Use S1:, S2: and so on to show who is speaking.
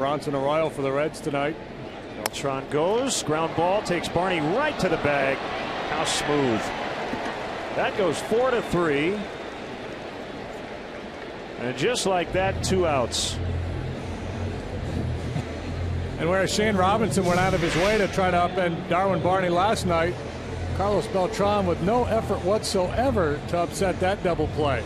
S1: Bronson Arroyo for the Reds tonight.
S2: Beltran goes, ground ball takes Barney right to the bag. How smooth. That goes four to three. And just like that, two outs.
S1: And whereas Shane Robinson went out of his way to try to upend Darwin Barney last night, Carlos Beltran with no effort whatsoever to upset that double play.